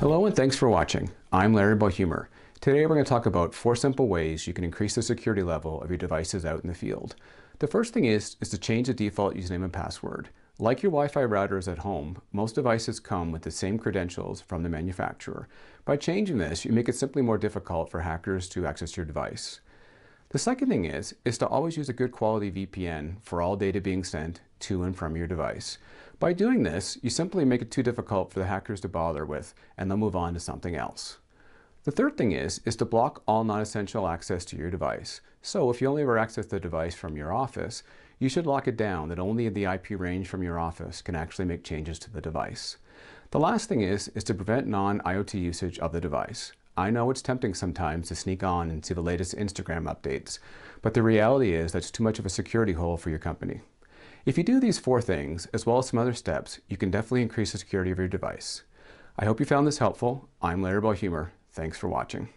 Hello and thanks for watching. I'm Larry Bohumer. Today we're going to talk about four simple ways you can increase the security level of your devices out in the field. The first thing is, is to change the default username and password. Like your Wi-Fi routers at home, most devices come with the same credentials from the manufacturer. By changing this, you make it simply more difficult for hackers to access your device. The second thing is, is to always use a good quality VPN for all data being sent to and from your device. By doing this, you simply make it too difficult for the hackers to bother with, and they'll move on to something else. The third thing is, is to block all non-essential access to your device. So if you only ever access the device from your office, you should lock it down that only the IP range from your office can actually make changes to the device. The last thing is, is to prevent non-IoT usage of the device. I know it's tempting sometimes to sneak on and see the latest Instagram updates, but the reality is that's too much of a security hole for your company. If you do these four things, as well as some other steps, you can definitely increase the security of your device. I hope you found this helpful. I'm Larry Bohumer. Thanks for watching.